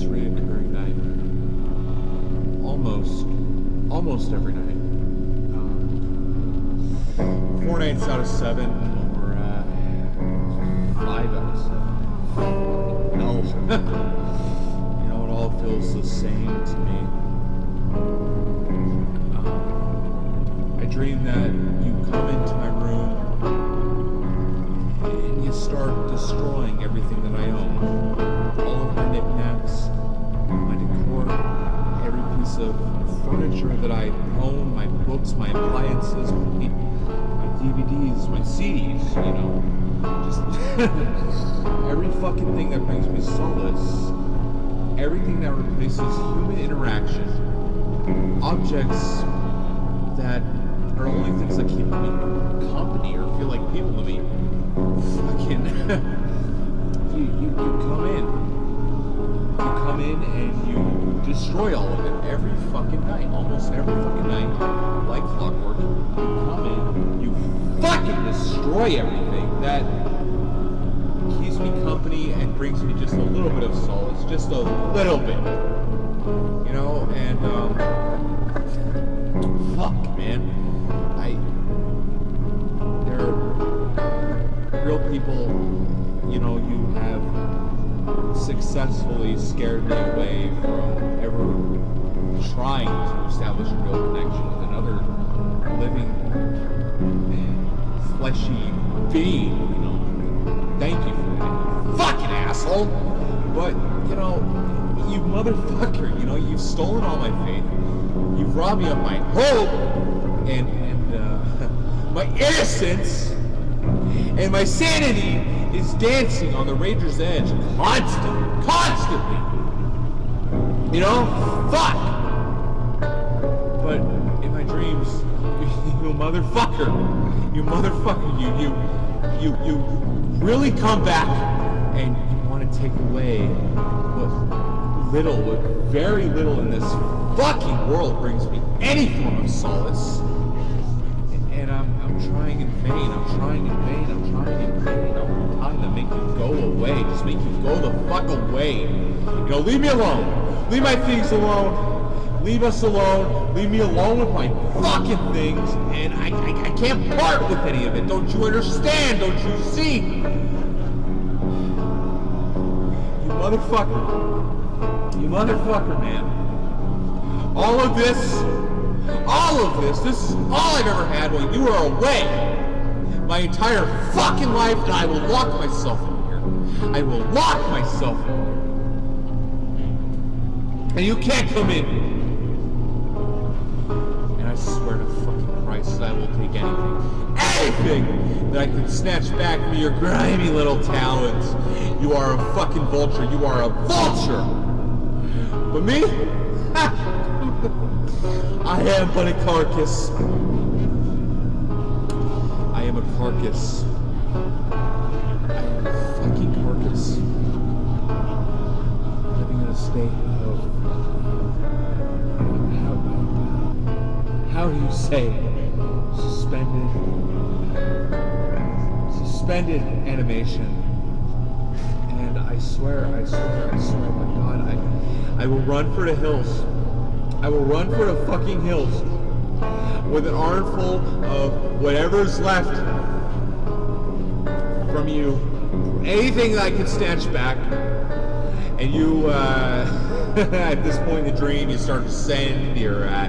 is read night, uh, almost almost every night. Um, four nights out of seven, or uh, five out of seven. No, you know it all feels the same to me. Um, I dream that you come into my room and you start destroying everything that I own. Of furniture that I own, my books, my appliances, my, my DVDs, my CDs, you know. Just every fucking thing that brings me solace. Everything that replaces human interaction. Objects that are only things that keep me company or feel like people to me. Fucking you, you, you come in. You come in and you destroy all of it every fucking night. Almost every fucking night. Like clockwork. You come in, you fucking destroy everything that keeps me company and brings me just a little bit of solace. Just a little bit. You know, and um fuck man. I there are real people, you know, you have successfully scared me away from ever trying to establish a real connection with another living fleshy being, you know. Thank you for that. Fucking asshole! But, you know, you motherfucker, you know, you've stolen all my faith. You've robbed me of my hope and and uh, my innocence and my sanity is dancing on the Ranger's edge constantly, constantly. You know, fuck. But in my dreams, you motherfucker, you motherfucker, you you you you really come back and you want to take away what little, what very little in this fucking world brings me any form of solace. And, and I'm, I'm trying in vain, I'm trying in vain, I'm trying in vain. Make you go away, just make you go the fuck away. You know, leave me alone. Leave my things alone. Leave us alone. Leave me alone with my fucking things. And I, I, I can't part with any of it. Don't you understand? Don't you see? You motherfucker. You motherfucker, man. All of this, all of this, this is all I've ever had while you were away. My entire fucking life, and I will lock myself in here. I will lock myself in here. And you can't come in. And I swear to fucking Christ that I will take anything, anything that I can snatch back from your grimy little talons. You are a fucking vulture. You are a vulture. But me? I am but a carcass. Carcass. Fucking carcass. Living in a state of. How, how do you say? Suspended. Suspended animation. And I swear, I swear, I swear, my God, I, I will run for the hills. I will run for the fucking hills with an armful of whatever's left from you, anything that I can snatch back. And you, uh, at this point in the dream, you start to send your uh,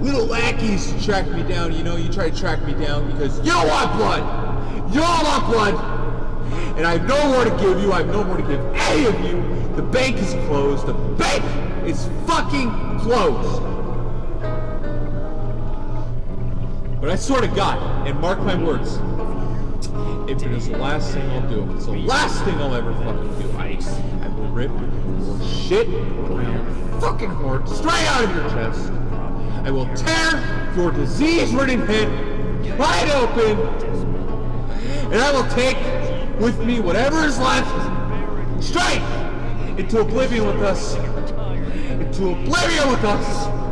little lackeys to track me down. You know, you try to track me down because you want blood. You don't want blood. And I have no more to give you. I have no more to give any of you. The bank is closed. The bank is fucking closed. But I swear to God, and mark my words, if it is the last thing I'll do, if it's the last thing I'll ever fucking do, I, I will rip your shit around fucking horn straight out of your chest. I will tear your disease-ridden head wide open, and I will take with me whatever is left straight into oblivion with us. Into oblivion with us.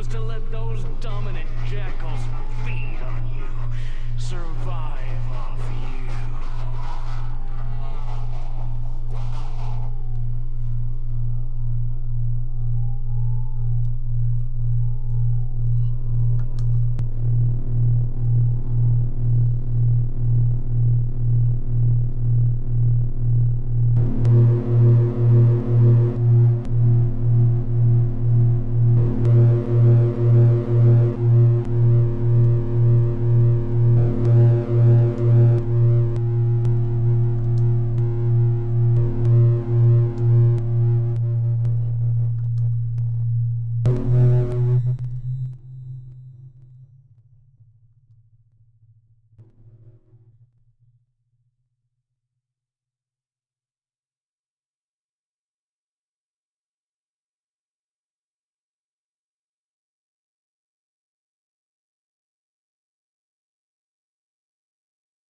was to let those dominant jackals feed on you, survive off you.